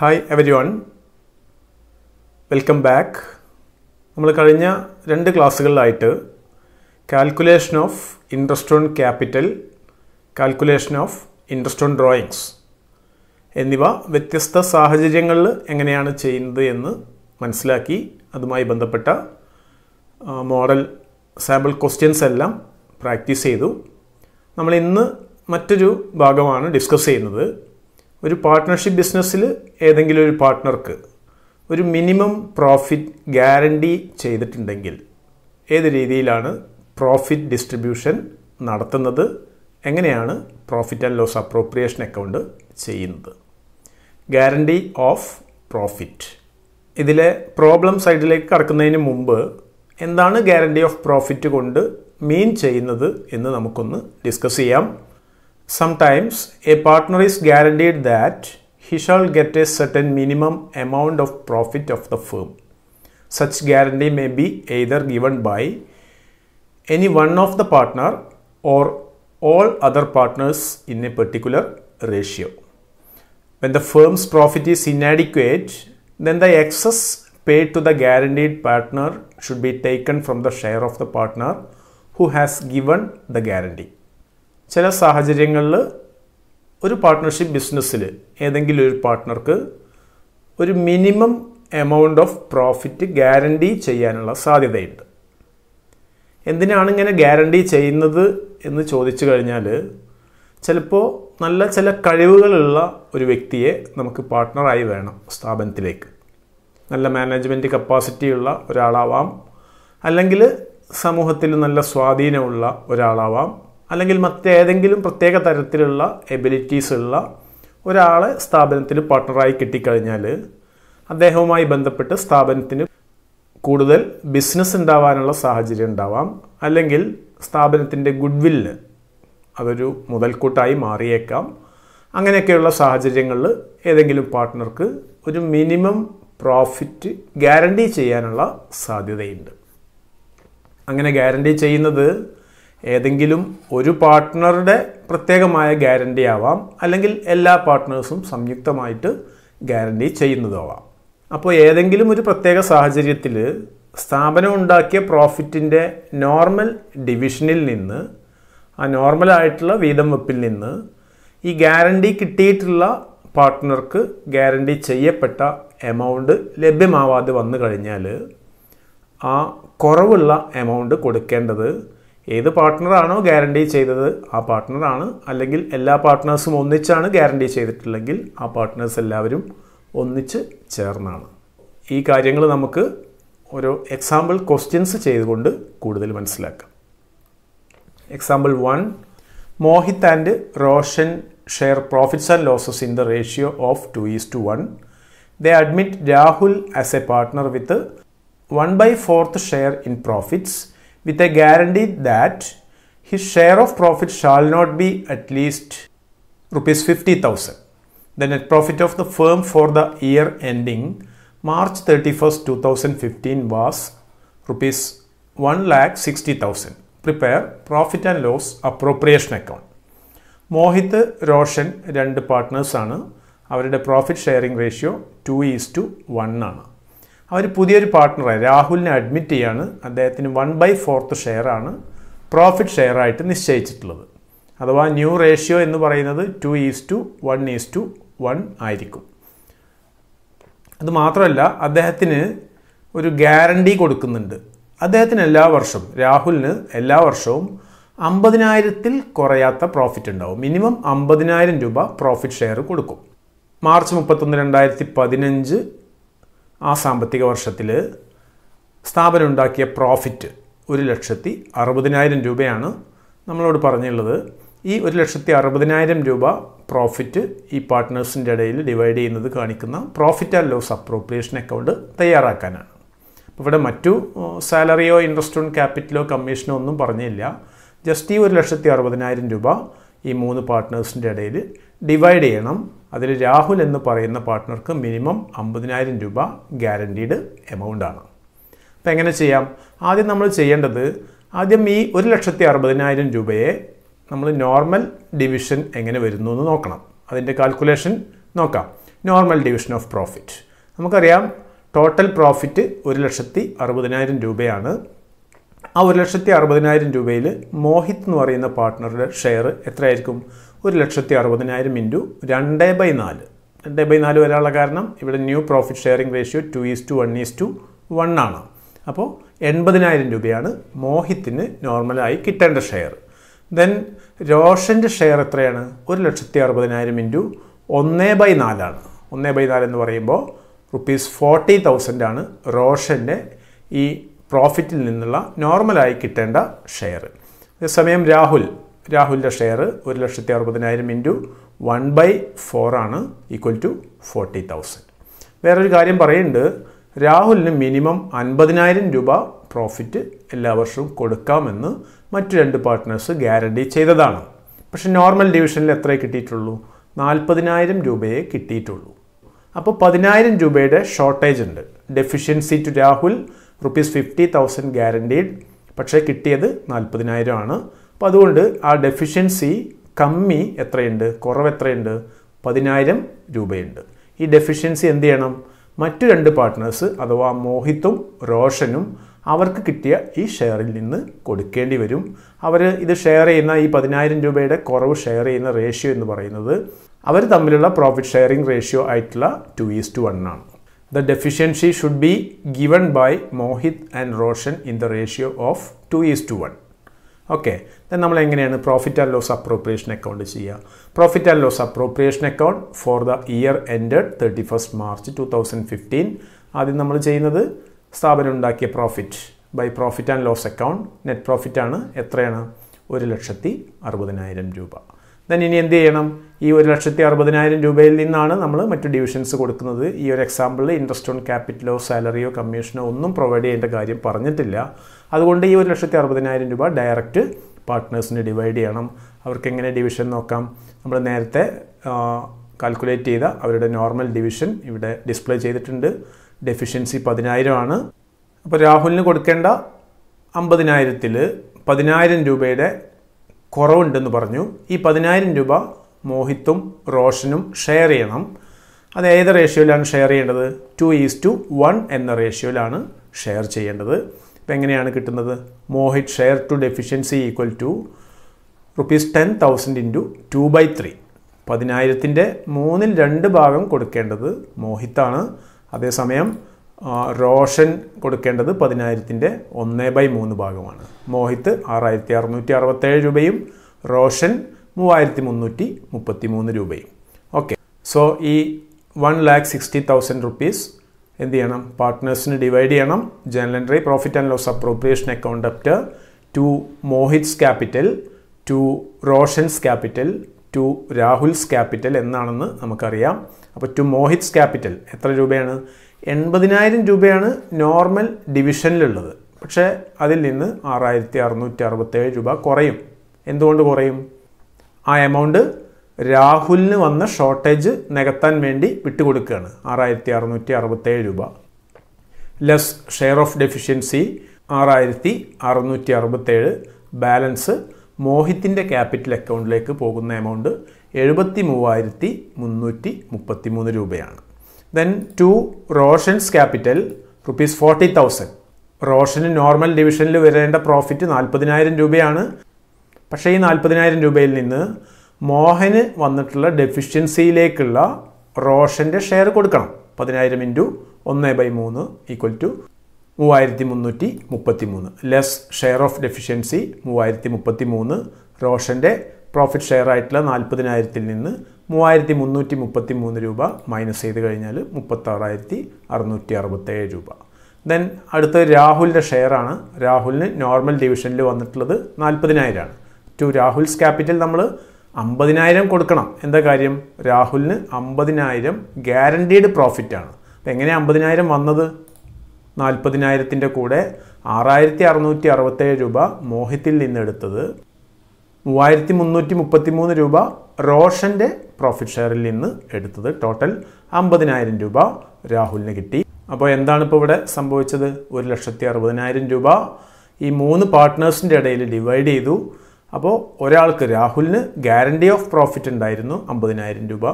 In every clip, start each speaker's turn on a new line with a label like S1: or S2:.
S1: Hi everyone welcome back നമ്മൾ കഴിഞ്ഞ രണ്ട് ക്ലാസ്സുകളിലായിട്ട് calculation of interest on capital calculation of interest on drawings എന്നിവ വ്യത്യസ്ത സാഹചര്യങ്ങളിൽ എങ്ങനെയാണ് ചെയ്യുന്നത് എന്ന് മനസ്സിലാക്കി അതുമായി ബന്ധപ്പെട്ട മോഡൽ സാമ്പിൾ ക്വസ്റ്റ്യൻസ് എല്ലാം പ്രാക്ടീസ് ചെയ്തു. നമ്മൾ ഇന്ന് മറ്റൊരു ഭാഗമാണ് ഡിസ്കസ് ചെയ്യുന്നത്. ഒരു പാർട്ട്ണർഷിപ്പ് ബിസിനസ്സിൽ ഏതെങ്കിലും ഒരു പാർട്ട്ണർക്ക് ഒരു മിനിമം പ്രോഫിറ്റ് ഗ്യാരണ്ടി ചെയ്തിട്ടുണ്ടെങ്കിൽ ഏത് രീതിയിലാണ് പ്രോഫിറ്റ് ഡിസ്ട്രിബ്യൂഷൻ നടത്തുന്നത്? എങ്ങനെയാണ് profit and loss appropriation account ചെയ്യുന്നത്? ഗ്യാരണ്ടി ഓഫ് പ്രോഫിറ്റ് ഇതിലെ പ്രോബ്ലം സൈഡിലേക്ക് കടക്കുന്നതിന് മുമ്പ് എന്താണ് ഗ്യാരണ്ടി ഓഫ് പ്രോഫിറ്റ് കൊണ്ട് മീൻ ചെയ്യുന്നത് എന്ന് നമുക്കൊന്ന് ഡിസ്കസ് ചെയ്യാം. Sometimes a partner is guaranteed that he shall get a certain minimum amount of profit of the firm. Such guarantee may be either given by any one of the partner or all other partners in a particular ratio. When the firm's profit is inadequate, then the excess paid to the guaranteed partner should be taken from the share of the partner who has given the guarantee. ചില സാഹചര്യങ്ങളിൽ ഒരു partnership ബിസിനസ്സിൽ ഏതെങ്കിലും ഒരു പാർട്ട്ണർക്ക് ഒരു minimum amount of profit guarantee ചെയ്യാനുള്ള സാധ്യതയുണ്ട്. എന്തിനാണ് ഇങ്ങനെ ഗ്യാരണ്ടി ചെയ്യുന്നത് എന്ന് ചോദിച്ചു കഴിഞ്ഞാൽ ചിലപ്പോൾ നല്ല ചില കഴിവുകളുള്ള ഒരു വ്യക്തിയെ നമുക്ക് പാർട്ട്ണറായി വേണം സ്ഥാപനത്തിലേക്ക്. നല്ല മാനേജ്മെന്റ് കപ്പാസിറ്റിയുള്ള ഒരാളാവാം. അല്ലെങ്കിൽ സമൂഹത്തിൽ നല്ല സ്വാധീനമുള്ള ഒരാളാവാം. അല്ലെങ്കിൽ മറ്റേതെങ്കിലും പ്രത്യേക തരത്തിലുള്ള എബിലിറ്റീസ് ഉള്ള ഒരാളെ സ്ഥാപനത്തിൽ പാർട്ട്ണറായി കിട്ടിക്കഴിഞ്ഞാൽ അദ്ദേഹവുമായി ബന്ധപ്പെട്ട് സ്ഥാപനത്തിന് കൂടുതൽ ബിസിനസ് ഉണ്ടാവാനുള്ള സാഹചര്യം ഉണ്ടാവാം. അല്ലെങ്കിൽ സ്ഥാപനത്തിന്റെ ഗുഡ്വില്ല് അതൊരു മുതൽക്കൂട്ടായി മാറിയേക്കാം. അങ്ങനെയൊക്കെയുള്ള സാഹചര്യങ്ങളിൽ ഏതെങ്കിലും പാർട്ട്ണർക്ക് ഒരു മിനിമം പ്രോഫിറ്റ് ഗ്യാരണ്ടി ചെയ്യാനുള്ള സാധ്യതയുണ്ട്. അങ്ങനെ ഗ്യാരണ്ടി ചെയ്യുന്നത് ഏതെങ്കിലും ഒരു പാർട്ട്ണറുടെ പ്രത്യേകമായ ഗ്യാരണ്ടി ആവാം അല്ലെങ്കിൽ എല്ലാ പാർട്ട്നേഴ്സും സംയുക്തമായിട്ട് ഗ്യാരണ്ടി ചെയ്യുന്നതാവാം. അപ്പോൾ ഏതെങ്കിലും ഒരു പ്രത്യേക സാഹചര്യത്തിൽ സ്ഥാപനം ഉണ്ടാക്കിയ പ്രോഫിറ്റിന്റെ നോർമൽ ഡിവിഷനിൽ നിന്ന് ആ നോർമലായിട്ടുള്ള വീതം വെപ്പിൽ നിന്ന് ഈ ഗ്യാരണ്ടി കിട്ടിയിട്ടുള്ള പാർട്ട്ണർക്ക് ഗ്യാരണ്ടി ചെയ്യപ്പെട്ട എമൗണ്ട് ലഭ്യമാവാതെ വന്നു കഴിഞ്ഞാൽ ആ കുറവുള്ള എമൗണ്ട് കൊടുക്കേണ്ടത് ഏത് പാർട്ട്ണറാണോ ഗ്യാരണ്ടി ചെയ്തത് ആ പാർട്ട്ണറാണ്. അല്ലെങ്കിൽ എല്ലാ പാർട്ട്നേഴ്സും ഒന്നിച്ചാണ് ഗ്യാരണ്ടി ചെയ്തിട്ടുള്ളെങ്കിൽ ആ പാർട്ട്നേഴ്സ് എല്ലാവരും ഒന്നിച്ച് ചേർന്നാണ്. ഈ കാര്യങ്ങൾ നമുക്ക് ഓരോ എക്സാമ്പിൾ ക്വസ്റ്റ്യൻസ് ചെയ്തുകൊണ്ട് കൂടുതൽ മനസ്സിലാക്കാം. Example one Mohit and Roshan share profits and losses in the ratio of two is to one they admit Rahul as a partner with one by fourth share in profits with a guarantee that his share of profit shall not be at least rupees 50000 the net profit of the firm for the year ending march 31st 2015 was rupees 1 lakh 60000 prepare profit and loss appropriation account Mohit Roshan രണ്ട് പാർട്ട്നേഴ്സാണ് അവരുടെ profit sharing ratio two is to one ആണ് അവർ പുതിയൊരു പാർട്ട്ണറായി. രാഹുലിനെ admit ചെയ്യാണ്. അദ്ദേഹത്തിന് one by fourth ഷെയറാണ് profit share ആയിട്ട് നിശ്ചയിച്ചിട്ടുള്ളത്. അഥവാ ന്യൂ റേഷ്യോ എന്ന് പറയുന്നത് two is to one is to one ആയിരിക്കും. അത് മാത്രമല്ല അദ്ദേഹത്തിന് ഒരു ഗ്യാരണ്ടി കൊടുക്കുന്നുണ്ട്. അദ്ദേഹത്തിന് എല്ലാ വർഷവും രാഹുലിന് എല്ലാ വർഷവും അമ്പതിനായിരത്തിൽ കുറയാത്ത പ്രോഫിറ്റ് ഉണ്ടാവും. മിനിമം അമ്പതിനായിരം രൂപ പ്രോഫിറ്റ് ഷെയർ കൊടുക്കും. മാർച്ച് മുപ്പത്തൊന്ന് രണ്ടായിരത്തി പതിനഞ്ച് ആ സാമ്പത്തിക വർഷത്തിൽ സ്ഥാപനം ഉണ്ടാക്കിയ പ്രോഫിറ്റ് ഒരു ലക്ഷത്തി അറുപതിനായിരം രൂപയാണ് നമ്മളോട് പറഞ്ഞുള്ളത്. ഈ ഒരു ലക്ഷത്തി അറുപതിനായിരം രൂപ പ്രോഫിറ്റ് ഈ പാർട്ട്നേഴ്സിന്റെ ഇടയിൽ ഡിവൈഡ് ചെയ്യുന്നത് കാണിക്കുന്ന profit and loss appropriation account തയ്യാറാക്കാനാണ്. ഇവിടെ മറ്റു സാലറിയോ ഇൻട്രസ്റ്റ് ഓൺ ക്യാപിറ്റലോ കമ്മീഷനോ ഒന്നും പറഞ്ഞില്ല. ജസ്റ്റ് ഈ ഒരു ലക്ഷത്തി അറുപതിനായിരം രൂപ ഈ മൂന്ന് പാർട്ട്നേഴ്സിന്റെ ഇടയിൽ ഡിവൈഡ് ചെയ്യണം. അതിൽ രാഹുൽ എന്ന് പറയുന്ന പാർട്ട്ണർക്ക് മിനിമം അമ്പതിനായിരം രൂപ ഗ്യാരണ്ടീഡ് എമൗണ്ട് ആണ്. അപ്പോൾ എങ്ങനെ ചെയ്യാം? ആദ്യം നമ്മൾ ചെയ്യേണ്ടത് ആദ്യം ഈ ഒരു ലക്ഷത്തി അറുപതിനായിരം രൂപയെ നമ്മൾ നോർമൽ ഡിവിഷൻ എങ്ങനെ വരുന്നു എന്ന് നോക്കണം. അതിന്റെ കാൽക്കുലേഷൻ നോക്കാം. നോർമൽ ഡിവിഷൻ ഓഫ് പ്രോഫിറ്റ് നമുക്കറിയാം ടോട്ടൽ പ്രോഫിറ്റ് ഒരു ലക്ഷത്തി അറുപതിനായിരം രൂപയാണ് ആ ഒരു ലക്ഷത്തി അറുപതിനായിരം രൂപയിൽ മോഹിത് എന്ന് പറയുന്ന പാർട്ട്ണറുടെ ഷെയർ എത്രയായിരിക്കും? ഒരു ലക്ഷത്തി അറുപതിനായിരം ഇന്റു രണ്ട് ബൈ നാല്. രണ്ട് ബൈ നാല് വരാനുള്ള കാരണം ഇവിടെ new profit sharing ratio two is to one is to one ആണ്. അപ്പോൾ എൺപതിനായിരം രൂപയാണ് മോഹിത്തിന് നോർമലായി കിട്ടേണ്ട ഷെയർ ദെൻ രോഷന്റെ ഷെയർ എത്രയാണ്? ഒരു ലക്ഷത്തി അറുപതിനായിരം ഇന്റു ഒന്ന് ബൈ നാലാണ്. ഒന്ന് ബൈ നാല് എന്ന് പറയുമ്പോൾ റുപ്പീസ് ഫോർട്ടി തൗസൻഡാണ് റോഷന്റെ ഈ പ്രോഫിറ്റിൽ നിന്നുള്ള നോർമലായി കിട്ടേണ്ട ഷെയർ അതേസമയം രാഹുൽ രാഹുലിന്റെ ഷെയർ ഒരു ലക്ഷത്തി അറുപതിനായിരം ഇന്റു വൺ ബൈ ഫോർ ആണ് ഈക്വൽ ടു ഫോർട്ടി തൗസൻഡ് വേറൊരു കാര്യം പറയുന്നുണ്ട് രാഹുലിന് മിനിമം അൻപതിനായിരം രൂപ പ്രോഫിറ്റ് എല്ലാ വർഷവും കൊടുക്കാമെന്ന് മറ്റു രണ്ട് പാർട്ട്നേഴ്സ് ഗ്യാരണ്ടി ചെയ്തതാണ്. പക്ഷേ നോർമൽ ഡിവിഷനിൽ എത്ര കിട്ടിയിട്ടുള്ളൂ? നാൽപ്പതിനായിരം രൂപയെ കിട്ടിയിട്ടുള്ളൂ. അപ്പോൾ പതിനായിരം രൂപയുടെ ഷോർട്ടേജ് ഉണ്ട്. Deficiency to Rahul rupees fifty thousand guaranteed പക്ഷേ കിട്ടിയത് നാൽപ്പതിനായിരം ആണ്. അപ്പോൾ അതുകൊണ്ട് ആ ഡെഫിഷ്യൻസി കമ്മി എത്രയുണ്ട്? കുറവ് എത്രയുണ്ട്? പതിനായിരം രൂപയുണ്ട്. ഈ ഡെഫിഷ്യൻസി എന്ത് ചെയ്യണം? മറ്റു രണ്ട് പാർട്ട്നേഴ്സ് അഥവാ മോഹിത്തും റോഷനും അവർക്ക് കിട്ടിയ ഈ ഷെയറിൽ നിന്ന് കൊടുക്കേണ്ടി വരും. അവർ ഇത് ഷെയർ ചെയ്യുന്ന ഈ പതിനായിരം രൂപയുടെ കുറവ് ഷെയർ ചെയ്യുന്ന റേഷ്യോ എന്ന് പറയുന്നത് അവർ തമ്മിലുള്ള പ്രോഫിറ്റ് ഷെയറിംഗ് റേഷ്യോ ആയിട്ടുള്ള ടു ഈസ് ടു വൺ ആണ്. The deficiency should be given by Mohit and Roshan in the ratio of two is to one okay then നമ്മൾ എങ്ങനെയാണ് profit and loss appropriation account ചെയ്യുക? Profit and loss appropriation account for the year ended thirty first March two thousand fifteen ആദ്യം നമ്മൾ ചെയ്യുന്നത് സ്ഥാപനം ഉണ്ടാക്കിയ profit by profit and loss account net profit ആണ് എത്രയാണ്? ഒരു ലക്ഷത്തി അറുപതിനായിരം രൂപ. ദെൻ ഇനി എന്ത് ചെയ്യണം? ഈ ഒരു ലക്ഷത്തി അറുപതിനായിരം രൂപയിൽ നിന്നാണ് നമ്മൾ മറ്റു ഡിവിഷൻസ് കൊടുക്കുന്നത്. ഈ ഒരു എക്സാമ്പിളിൽ ഇൻട്രസ്റ്റ് ഓൺ ക്യാപിറ്റലോ സാലറിയോ കമ്മീഷനോ ഒന്നും പ്രൊവൈഡ് ചെയ്യേണ്ട കാര്യം പറഞ്ഞിട്ടില്ല. അതുകൊണ്ട് ഈ ഒരു ലക്ഷത്തി അറുപതിനായിരം രൂപ ഡയറക്റ്റ് പാർട്ട്നേഴ്സിന് ഡിവൈഡ് ചെയ്യണം. അവർക്ക് എങ്ങനെ ഡിവിഷൻ നോക്കാം? നമ്മൾ നേരത്തെ കാൽക്കുലേറ്റ് ചെയ്ത അവരുടെ നോർമൽ ഡിവിഷൻ ഇവിടെ ഡിസ്പ്ലേ ചെയ്തിട്ടുണ്ട്. ഡെഫിഷ്യൻസി പതിനായിരം ആണ്. അപ്പോൾ രാഹുലിന് കൊടുക്കേണ്ട അമ്പതിനായിരത്തിൽ പതിനായിരം രൂപയുടെ കുറവുണ്ടെന്ന് പറഞ്ഞു. ഈ പതിനായിരം രൂപ മോഹിത്തും റോഷനും ഷെയർ ചെയ്യണം. അത് ഏത് റേഷ്യോയിലാണ് ഷെയർ ചെയ്യേണ്ടത്? ടു ഈസ് ടു വൺ എന്ന റേഷ്യോയിലാണ് ഷെയർ ചെയ്യേണ്ടത്. ഇപ്പം എങ്ങനെയാണ് കിട്ടുന്നത്? Mohit share to deficiency equal to rupees ten thousand into two by three പതിനായിരത്തിന്റെ മൂന്നിൽ രണ്ട് ഭാഗം കൊടുക്കേണ്ടത് മോഹിത്താണ്. അതേസമയം റോഷൻ കൊടുക്കേണ്ടത് പതിനായിരത്തിന്റെ ഒന്ന് ബൈ മൂന്ന് ഭാഗമാണ്. മോഹിത്ത് ആറായിരത്തി അറുന്നൂറ്റി അറുപത്തേഴ് രൂപയും റോഷൻ മൂവായിരത്തി മുന്നൂറ്റി മുപ്പത്തി മൂന്ന് രൂപയും. ഓക്കെ. സോ ഈ one lakh sixty thousand rupees എന്ത് ചെയ്യണം? പാർട്ട്നേഴ്സിന് ഡിവൈഡ് ചെയ്യണം. General entry profit and loss appropriation account apt to Mohit's capital to Roshan's capital to Rahul's capital എന്നാണെന്ന് നമുക്കറിയാം. അപ്പോൾ ടു മോഹിത്സ് ക്യാപിറ്റൽ എത്ര രൂപയാണ്? എൺപതിനായിരം രൂപയാണ് നോർമൽ ഡിവിഷനിലുള്ളത്. പക്ഷേ അതിൽ നിന്ന് ആറായിരത്തി അറുന്നൂറ്റി അറുപത്തേഴ് രൂപ കുറയും. എന്തുകൊണ്ട് കുറയും? ആ എമൗണ്ട് രാഹുലിന് വന്ന ഷോർട്ടേജ് നികത്താൻ വേണ്ടി വിട്ടുകൊടുക്കുകയാണ്. ആറായിരത്തി അറുന്നൂറ്റി അറുപത്തേഴ് രൂപ. ലെസ് ഷെയർ ഓഫ് ഡെഫിഷ്യൻസി ആറായിരത്തി അറുന്നൂറ്റി അറുപത്തേഴ് ബാലൻസ് മോഹിത്തിന്റെ ക്യാപിറ്റൽ അക്കൗണ്ടിലേക്ക് പോകുന്ന എമൗണ്ട് എഴുപത്തി മൂവായിരത്തി മുന്നൂറ്റി മുപ്പത്തി മൂന്ന് രൂപയാണ്. Then to Roshan's capital rupees forty thousand Roshan normal ഡിവിഷനിൽ വരേണ്ട പ്രോഫിറ്റ് നാൽപ്പതിനായിരം രൂപയാണ്. പക്ഷേ ഈ നാൽപ്പതിനായിരം രൂപയിൽ നിന്ന് മോഹന് വന്നിട്ടുള്ള ഡെഫിഷ്യൻസിയിലേക്കുള്ള റോഷന്റെ ഷെയർ കൊടുക്കണം. പതിനായിരം ഇന്റു ഒന്ന് ബൈ മൂന്ന് ഈക്വൽ ടു മൂവായിരത്തി മുന്നൂറ്റി മുപ്പത്തി മൂന്ന് ലെസ് ഷെയർ ഓഫ് ഡെഫിഷ്യൻസി മൂവായിരത്തി മുപ്പത്തി മൂന്ന് റോഷന്റെ പ്രോഫിറ്റ് ഷെയർ ആയിട്ടുള്ള നാൽപ്പതിനായിരത്തിൽ നിന്ന് മൂവായിരത്തി മുന്നൂറ്റി മുപ്പത്തി മൂന്ന് രൂപ മൈനസ് ചെയ്ത് കഴിഞ്ഞാൽ മുപ്പത്താറായിരത്തി അറുന്നൂറ്റി അറുപത്തേഴ് രൂപ. ദെൻ അടുത്ത രാഹുലിന്റെ ഷെയറാണ് രാഹുലിന് നോർമൽ ഡിവിഷനിൽ വന്നിട്ടുള്ളത് നാൽപ്പതിനായിരമാണ് ടു രാഹുൽസ് ക്യാപിറ്റൽ നമ്മൾ അമ്പതിനായിരം കൊടുക്കണം. എന്താ കാര്യം? രാഹുലിന് അമ്പതിനായിരം ഗ്യാരണ്ടീഡ് പ്രോഫിറ്റാണ് അപ്പം എങ്ങനെയാണ് അമ്പതിനായിരം വന്നത്? നാൽപ്പതിനായിരത്തിന്റെ കൂടെ ആറായിരത്തി അറുന്നൂറ്റി അറുപത്തേഴ് രൂപ മോഹിത്തിൽ നിന്ന് എടുത്തത് മൂവായിരത്തി മുന്നൂറ്റി മുപ്പത്തി മൂന്ന് രൂപ റോഷന്റെ പ്രോഫിറ്റ് ഷെയറിൽ നിന്ന് എടുത്തത്. ടോട്ടൽ അമ്പതിനായിരം രൂപ രാഹുലിന് കിട്ടി. അപ്പോൾ എന്താണ് ഇപ്പോൾ ഇവിടെ സംഭവിച്ചത്? ഒരു ലക്ഷത്തി അറുപതിനായിരം രൂപ ഈ മൂന്ന് പാർട്ട്നേഴ്സിന്റെ ഇടയിൽ ഡിവൈഡ് ചെയ്തു. അപ്പോൾ ഒരാൾക്ക് രാഹുലിന് ഗ്യാരണ്ടി ഓഫ് പ്രോഫിറ്റ് ഉണ്ടായിരുന്നു അമ്പതിനായിരം രൂപ.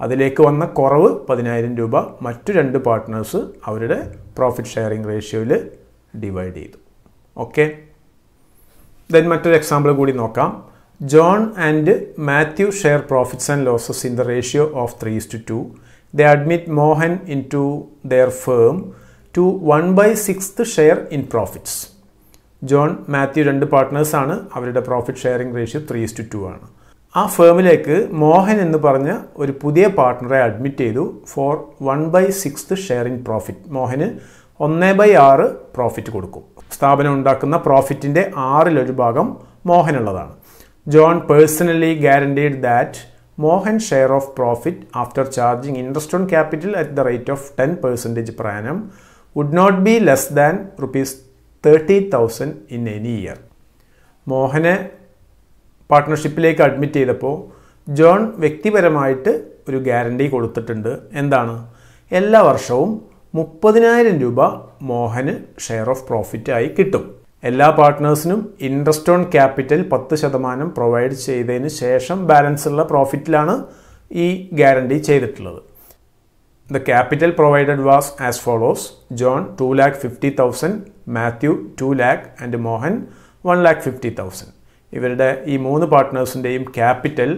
S1: അതിലേക്ക് വന്ന കുറവ് പതിനായിരം രൂപ. മറ്റു രണ്ട് പാർട്ട്നേഴ്സ് അവരുടെ പ്രോഫിറ്റ് ഷെയറിംഗ് റേഷ്യോയിൽ ഡിവൈഡ് ചെയ്തു. ഓക്കെ ദെൻ മറ്റൊരു എക്സാമ്പിൾ കൂടി നോക്കാം. John and Mathew share profits and losses in the ratio of three to two they admit Mohan into their firm to one by sixth share in profits John Mathew രണ്ട് പാർട്ട്നേഴ്സാണ് അവരുടെ profit sharing ratio three to two ആണ്. ആ ഫേമിലേക്ക് മോഹൻ എന്ന് പറഞ്ഞ ഒരു പുതിയ പാർട്ട്ണറെ അഡ്മിറ്റ് ചെയ്തു for one by sixth share in profit Mohan ഒന്ന് ബൈ ആറ് പ്രോഫിറ്റ് കൊടുക്കും. സ്ഥാപനം ഉണ്ടാക്കുന്ന പ്രോഫിറ്റിന്റെ ആറിലൊരു ഭാഗം മോഹനുള്ളതാണ് John personally guaranteed that Mohan share of profit after charging interest on capital at the rate of ten percentage per annum would not be less than rupees thirty thousand in any year മോഹനെ പാർട്ട്ണർഷിപ്പിലേക്ക് admit ചെയ്തപ്പോൾ John വ്യക്തിപരമായിട്ട് ഒരു guarantee കൊടുത്തിട്ടുണ്ട്. എന്താണ്? എല്ലാ വർഷവും മുപ്പതിനായിരം രൂപ മോഹന് ഷെയർ ഓഫ് പ്രോഫിറ്റായി കിട്ടും. എല്ലാ പാർട്ട്നേഴ്സിനും ഇൻട്രസ്റ്റ് ഓൺ ക്യാപിറ്റൽ പത്ത് ശതമാനം പ്രൊവൈഡ് ചെയ്തതിന് ശേഷം ബാലൻസ് ഉള്ള പ്രോഫിറ്റിലാണ് ഈ ഗ്യാരണ്ടി ചെയ്തിട്ടുള്ളത്. The capital provided was as follows John two lakh fifty thousand Mathew two lakh and Mohan one lakh fifty thousand ഇവരുടെ ഈ മൂന്ന് പാർട്ട്നേഴ്സിന്റെയും ക്യാപിറ്റൽ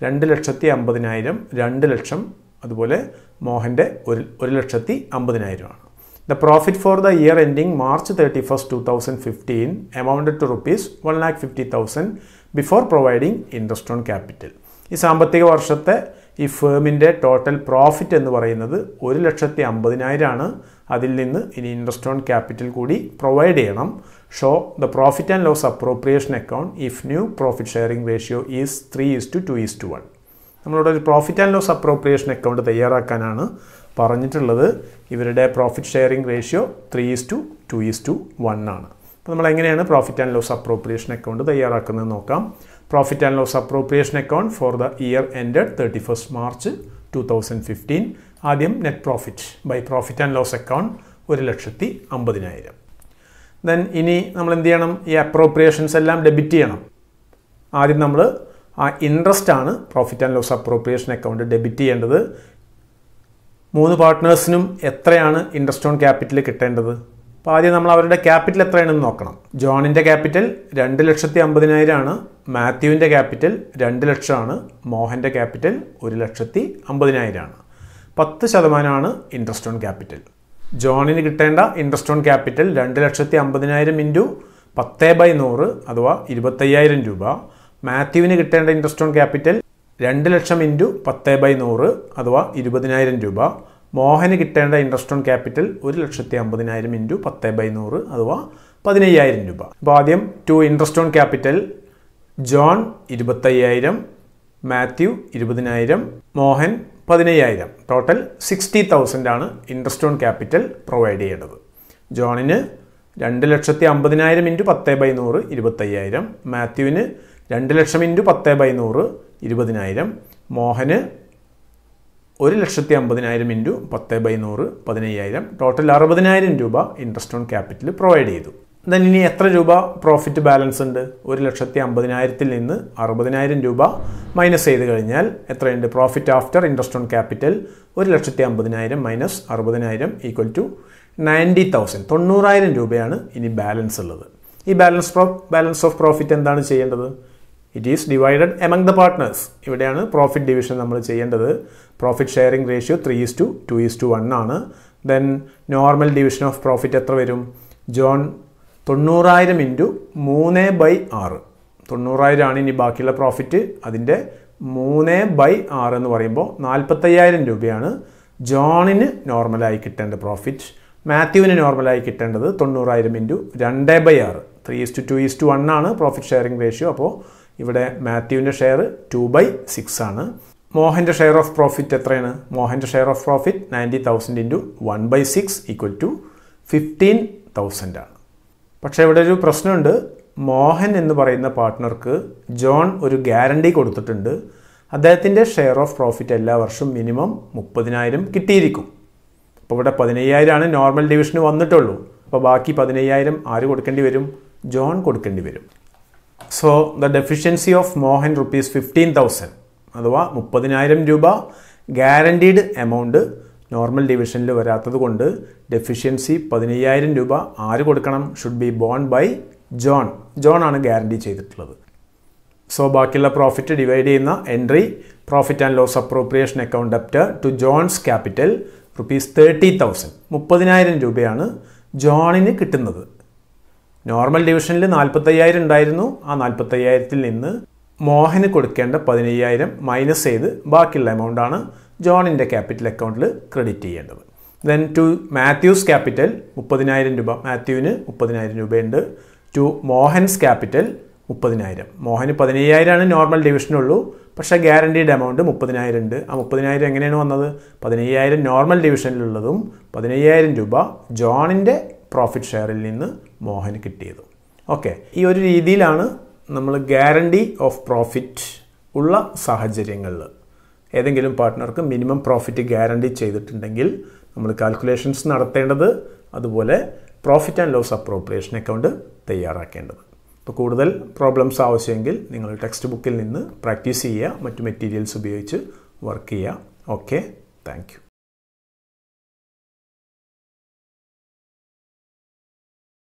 S1: രണ്ട് ലക്ഷത്തി അമ്പതിനായിരം രണ്ട് ലക്ഷം അതുപോലെ മോഹന്റെ ഒരു ഒരു ലക്ഷത്തി അമ്പതിനായിരമാണ് the profit for the year ending March thirty first two thousand fifteen amounted to rupees one lakh fifty thousand before providing interest on capital ഈ സാമ്പത്തിക വർഷത്തെ ഈ ഫേമിന്റെ ടോട്ടൽ പ്രോഫിറ്റ് എന്ന് പറയുന്നത് ഒരു ലക്ഷത്തി അമ്പതിനായിരമാണ് അതിൽ നിന്ന് ഇനി ഇൻട്രസ്റ്റ് ഓൺ ക്യാപിറ്റൽ കൂടി പ്രൊവൈഡ് ചെയ്യണം. Show the profit and loss appropriation account if new profit sharing ratio is three is to two is to one നമ്മളിവിടെ ഒരു profit and loss appropriation account തയ്യാറാക്കാനാണ് പറഞ്ഞിട്ടുള്ളത് ഇവരുടെ profit sharing ratio three is to two is to one ആണ്. അപ്പോൾ നമ്മൾ എങ്ങനെയാണ് profit and loss appropriation account തയ്യാറാക്കുന്നത് നോക്കാം. Profit and loss appropriation account for the year ended thirty first March two thousand fifteen ആദ്യം net profit by profit and loss account ഒരു ലക്ഷത്തി അമ്പതിനായിരം. ദെൻ ഇനി നമ്മൾ എന്ത് ചെയ്യണം? ഈ അപ്രോപ്രിയേഷൻസ് എല്ലാം ഡെബിറ്റ് ചെയ്യണം. ആദ്യം നമ്മൾ ആ ഇൻട്രസ്റ്റ് ആണ് profit and loss appropriation account debit ചെയ്യേണ്ടത്. മൂന്ന് പാർട്ട്നേഴ്സിനും എത്രയാണ് ഇൻട്രസ്റ്റ് ഓൺ ക്യാപിറ്റൽ കിട്ടേണ്ടത്? അപ്പോൾ ആദ്യം നമ്മൾ അവരുടെ ക്യാപിറ്റൽ എത്രയാണെന്ന് നോക്കണം. ജോണിന്റെ ക്യാപിറ്റൽ രണ്ട് ലക്ഷത്തി അമ്പതിനായിരമാണ് മാത്യുവിന്റെ ക്യാപിറ്റൽ രണ്ട് ലക്ഷമാണ്. മോഹന്റെ ക്യാപിറ്റൽ ഒരു ലക്ഷത്തി അമ്പതിനായിരമാണ് പത്ത് ശതമാനമാണ് ഇൻട്രസ്റ്റ് ഓൺ ക്യാപിറ്റൽ ജോണിന് കിട്ടേണ്ട ഇൻട്രസ്റ്റ് ഓൺ ക്യാപിറ്റൽ രണ്ട് ലക്ഷത്തി അമ്പതിനായിരം ഇന്റു പത്തേ ബൈ നൂറ് അഥവാ ഇരുപത്തയ്യായിരം രൂപ. മാത്യുവിന് കിട്ടേണ്ട ഇൻട്രസ്റ്റ് ഓൺ ക്യാപിറ്റൽ രണ്ട് ലക്ഷം ഇന്റു പത്ത് ബൈ നൂറ് അഥവാ ഇരുപതിനായിരം രൂപ. മോഹന് കിട്ടേണ്ട ഇൻട്രസ്റ്റ് ഓൺ ക്യാപിറ്റൽ ഒരു ലക്ഷത്തി അമ്പതിനായിരം ഇന്റു പത്ത് ബൈ നൂറ് അഥവാ പതിനയ്യായിരം രൂപ. അപ്പോൾ ആദ്യം to interest on capital John ഇരുപത്തയ്യായിരം മാത്യു ഇരുപതിനായിരം മോഹൻ പതിനയ്യായിരം. ടോട്ടൽ സിക്സ്റ്റി തൗസൻഡ് ആണ് ഇൻട്രസ്റ്റ് ഓൺ ക്യാപിറ്റൽ പ്രൊവൈഡ് ചെയ്യേണ്ടത്. ജോണിന് രണ്ട് ലക്ഷത്തി അമ്പതിനായിരം ഇന്റു പത്ത് ബൈ നൂറ് ഇരുപത്തയ്യായിരം മാത്യുവിന് രണ്ട് ലക്ഷം ഇന്റു പത്ത് ബൈ നൂറ് ഇരുപതിനായിരം. മോഹന് ഒരു ലക്ഷത്തി അമ്പതിനായിരം ഇന്റു പത്ത് ബൈ നൂറ് പതിനയ്യായിരം. ടോട്ടൽ അറുപതിനായിരം രൂപ ഇൻട്രസ്റ്റ് ഓൺ ക്യാപിറ്റൽ പ്രൊവൈഡ് ചെയ്തു. ദെൻ ഇനി എത്ര രൂപ പ്രോഫിറ്റ് ബാലൻസ് ഉണ്ട്? ഒരു ലക്ഷത്തി അമ്പതിനായിരത്തിൽ നിന്ന് അറുപതിനായിരം രൂപ മൈനസ് ചെയ്ത് കഴിഞ്ഞാൽ എത്രയുണ്ട്? Profit after interest on capital ഒരു ലക്ഷത്തി അമ്പതിനായിരം മൈനസ് അറുപതിനായിരം ഈക്വൽ ടു നയന്റി തൗസൻഡ് തൊണ്ണൂറായിരം രൂപയാണ് ഇനി ബാലൻസ് ഉള്ളത്. ഈ ബാലൻസ് ബാലൻസ് ഓഫ് പ്രോഫിറ്റ് എന്താണ് ചെയ്യേണ്ടത്? It is divided among the partners ഇവിടെയാണ് പ്രോഫിറ്റ് ഡിവിഷൻ നമ്മൾ ചെയ്യേണ്ടത്. Profit sharing ratio three is to two is to one ആണ്. Then normal division of profit എത്ര വരും? ജോൺ തൊണ്ണൂറായിരം ഇന്റു മൂന്ന് ബൈ ആറ്. തൊണ്ണൂറായിരം ആണ് ഇനി ബാക്കിയുള്ള പ്രോഫിറ്റ് അതിന്റെ മൂന്ന് ബൈ ആറ് എന്ന് പറയുമ്പോൾ നാൽപ്പത്തയ്യായിരം രൂപയാണ്. ജോണിന് നോർമലായി കിട്ടേണ്ട പ്രോഫിറ്റ് മാത്യുവിന് നോർമലായി കിട്ടേണ്ടത് തൊണ്ണൂറായിരം ഇന്റു രണ്ട് ബൈ ആറ്. Three is to two is to one ആണ് പ്രോഫിറ്റ് ഷെയറിംഗ് റേഷ്യോ അപ്പോൾ ഇവിടെ മാത്യുവിന്റെ ഷെയർ ടു ബൈ സിക്സ് ആണ്. മോഹന്റെ ഷെയർ ഓഫ് പ്രോഫിറ്റ് എത്രയാണ്? മോഹന്റെ share of profit ninety thousand into one by six equal to fifteen thousand ആണ്. പക്ഷേ ഇവിടെ ഒരു പ്രശ്നമുണ്ട്. മോഹൻ എന്ന് പറയുന്ന പാർട്ട്ണർക്ക് ജോൺ ഒരു ഗ്യാരണ്ടി കൊടുത്തിട്ടുണ്ട്. അദ്ദേഹത്തിന്റെ ഷെയർ ഓഫ് പ്രോഫിറ്റ് എല്ലാ വർഷവും മിനിമം മുപ്പതിനായിരം കിട്ടിയിരിക്കും. അപ്പോൾ ഇവിടെ പതിനയ്യായിരമാണ് നോർമൽ ഡിവിഷന് വന്നിട്ടുള്ളൂ. അപ്പോൾ ബാക്കി പതിനയ്യായിരം ആര് കൊടുക്കേണ്ടി വരും? ജോൺ കൊടുക്കേണ്ടി വരും. So the deficiency of Mohan rupees fifteen thousand അഥവാ മുപ്പതിനായിരം രൂപ ഗ്യാരണ്ടീഡ് എമൗണ്ട് നോർമൽ ഡിവിഷനിൽ വരാത്തത് കൊണ്ട് ഡെഫിഷ്യൻസി പതിനയ്യായിരം രൂപ ആര് കൊടുക്കണം? Should be borne by John John ആണ് ഗ്യാരണ്ടി ചെയ്തിട്ടുള്ളത്. സോ ബാക്കിയുള്ള പ്രോഫിറ്റ് ഡിവൈഡ് ചെയ്യുന്ന entry profit and loss appropriation account after to John's capital rupees thirty thousand മുപ്പതിനായിരം രൂപയാണ് ജോണിന് കിട്ടുന്നത്. നോർമൽ ഡിവിഷനിൽ നാൽപ്പത്തയ്യായിരം ഉണ്ടായിരുന്നു. ആ നാൽപ്പത്തയ്യായിരത്തിൽ നിന്ന് മോഹന് കൊടുക്കേണ്ട പതിനയ്യായിരം മൈനസ് ചെയ്ത് ബാക്കിയുള്ള എമൗണ്ടാണ് ജോണിന്റെ ക്യാപിറ്റൽ അക്കൗണ്ടിൽ ക്രെഡിറ്റ് ചെയ്യേണ്ടത്. ദെൻ ടു മാത്യൂസ് ക്യാപിറ്റൽ മുപ്പതിനായിരം രൂപ. മാത്യുവിന് മുപ്പതിനായിരം രൂപയുണ്ട്. ടു മോഹൻസ് ക്യാപിറ്റൽ മുപ്പതിനായിരം. മോഹന് പതിനയ്യായിരമാണ് നോർമൽ ഡിവിഷനുള്ളൂ പക്ഷേ ഗ്യാരണ്ടീഡ് എമൗണ്ട് മുപ്പതിനായിരം ഉണ്ട്. ആ മുപ്പതിനായിരം എങ്ങനെയാണ് വന്നത്? പതിനയ്യായിരം നോർമൽ ഡിവിഷനിലുള്ളതും പതിനയ്യായിരം രൂപ ജോണിന്റെ പ്രോഫിറ്റ് ഷെയറിൽ നിന്ന് മോഹന് കിട്ടിയത്. ഓക്കെ ഈ ഒരു രീതിയിലാണ് നമ്മൾ ഗ്യാരണ്ടി ഓഫ് പ്രോഫിറ്റ് ഉള്ള സാഹചര്യങ്ങളിൽ ഏതെങ്കിലും പാർട്ട്ണർക്ക് മിനിമം പ്രോഫിറ്റ് ഗ്യാരണ്ടി ചെയ്തിട്ടുണ്ടെങ്കിൽ നമ്മൾ കാൽക്കുലേഷൻസ് നടത്തേണ്ടത് അതുപോലെ profit and loss appropriation account തയ്യാറാക്കേണ്ടത്. ഇപ്പോൾ കൂടുതൽ പ്രോബ്ലംസ് ആവശ്യമെങ്കിൽ നിങ്ങൾ ടെക്സ്റ്റ് ബുക്കിൽ നിന്ന് പ്രാക്ടീസ് ചെയ്യുക മറ്റു മെറ്റീരിയൽസ് ഉപയോഗിച്ച് വർക്ക് ചെയ്യുക. Okay thank